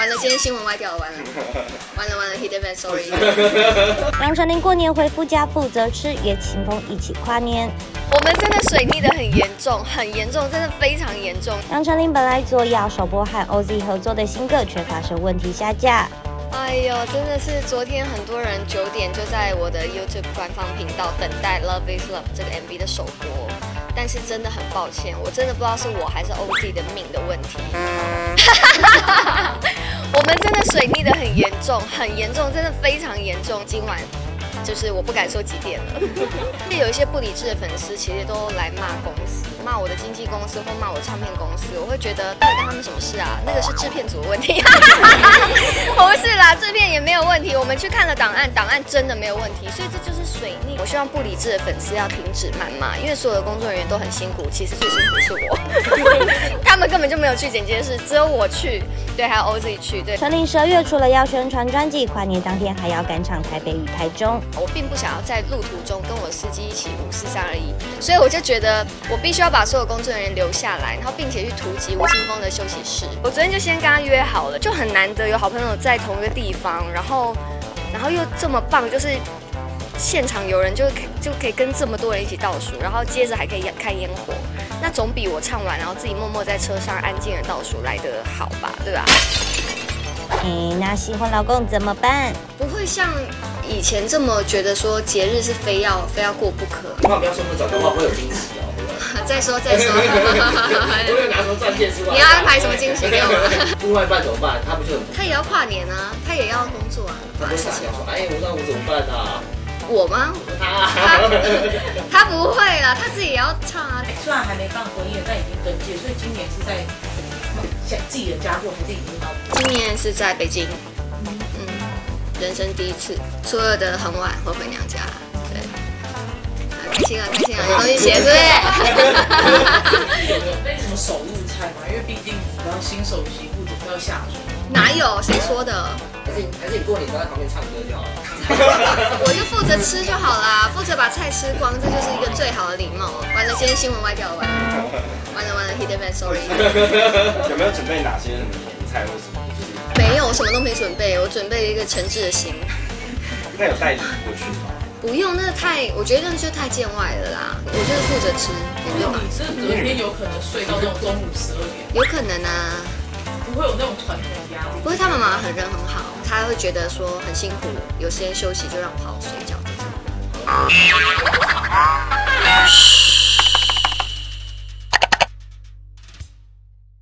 完了，今天新闻歪掉了，完了，完了完了，he did bad，sorry。杨丞琳过年回夫家负责吃，约秦风一起跨年。我们真的水逆的很严重，很严重，真的非常严重。杨丞琳本来做要首播和 OZ 合作的新歌，却发生问题下架。哎呦，真的是昨天很多人九点就在我的 YouTube 官方频道等待《Love Is Love》这个 MV 的首播，但是真的很抱歉，我真的不知道是我还是 OZ 的命的问题。水逆的很严重，很严重，真的非常严重。今晚就是我不敢说几点了，有一些不理智的粉丝其实都来骂公司。骂我的经纪公司或骂我唱片公司，我会觉得到底跟他们什么事啊？那个是制片组的问题，不是啦，制片也没有问题。我们去看了档案，档案真的没有问题，所以这就是水逆。我希望不理智的粉丝要停止谩骂，因为所有的工作人员都很辛苦，其实最辛苦是我，他们根本就没有去剪接室，只有我去。对，还有 OZ 去。对，陈琳十二月除了要宣传专辑，跨年当天还要赶场台北与台中。我并不想要在路途中跟我司机一起五四三二一，所以我就觉得我必须要。把所有工作人员留下来，然后并且去突击吴青峰的休息室。我昨天就先跟他约好了，就很难得有好朋友在同一个地方，然后，然后又这么棒，就是现场有人就就可以跟这么多人一起倒数，然后接着还可以看烟火，那总比我唱完然后自己默默在车上安静的倒数来得好吧，对吧？哎，那喜欢老公怎么办？不会像以前这么觉得说节日是非要非要过不可。千万不要说那么早的话，会有惊喜哦。再说 再说，我有拿什么钻戒？你要安排什么惊喜给我？另外一半怎么办？他不就他也要跨年啊，他也要工作啊。他不会想说，哎，我那我怎么办啊？我吗？他他不会啦，他自己也要唱啊。虽然还没办婚宴，但已经登记，所以今年是在家自己的家过，还是已经到？今年是在北京，嗯，人生第一次，初二的很晚会回娘家。对开心啊，开心啊，有东西写对不是？有备什么手入菜吗？因为毕竟比较新手媳妇总要下厨。哪有？谁说的？还是还是你过年都在旁边唱歌就好了。我就负责吃就好啦，负责把菜吃光，这就是一个最好的礼貌。完了，今天新闻歪掉了，完了，完了完了，he did bad，sorry。有没有准备哪些什么年菜或什么？没有，什么都没准备，我准备了一个诚挚的心。那有带礼过去吗？不用，那太，我觉得那就太见外了啦。我就是负责吃，对吧？你这隔天有可能睡到那种中午十二点，有可能啊。不会有那种团体压力。不会，他妈妈很人很好，他会觉得说很辛苦，有时间休息就让我好好睡觉这种。